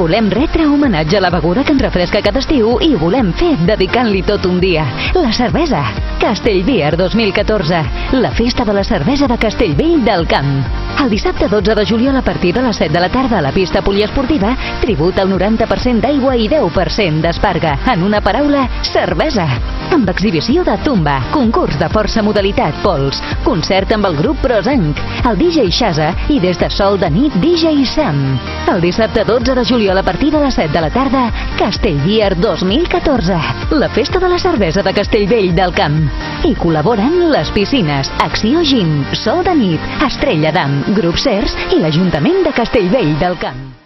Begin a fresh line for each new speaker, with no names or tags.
Volem retre homenatge a la beguda que ens refresca cada estiu i ho volem fer dedicant-li tot un dia. La cervesa. Castellbier 2014. La festa de la cervesa de Castellvell del Camp. El dissabte 12 de juliol a partir de les 7 de la tarda a la pista poliesportiva, tribut al 90% d'aigua i 10% d'esparga. En una paraula, cervesa. Amb exhibició de tumba, concurs de força modalitat pols, concert amb el grup Prozenc, el DJ Xasa i des de sol de nit DJ Sam. El dissabte 12 de juliol a partir de les 7 de la tarda, Castellbier 2014. La festa de la cervesa de Castellvell del Camp. Hi col·laboren les piscines, Acció Gin, Sol de nit, Estrella d'Am, Grup Cers i l'Ajuntament de Castellvell del Camp.